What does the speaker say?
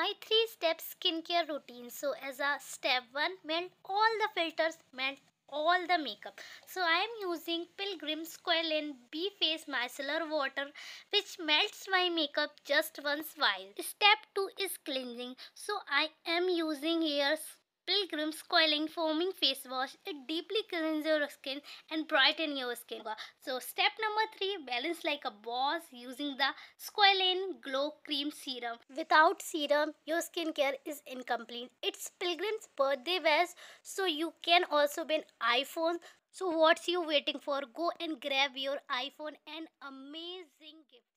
my three step skincare routine. So, as a step one, melt all the filters, melt all the makeup. So, I am using Pilgrim Squalane B Face Micellar Water which melts my makeup just once while. Step two is cleansing. So, I am using here Pilgrim Squalane Foaming Face Wash. It deeply cleanses your skin and brighten your skin. So step number 3 balance like a boss using the Squalane Glow Cream Serum. Without serum, your skincare is incomplete. It's Pilgrim's birthday wash so you can also win iPhone. So what's you waiting for? Go and grab your iPhone and amazing gift.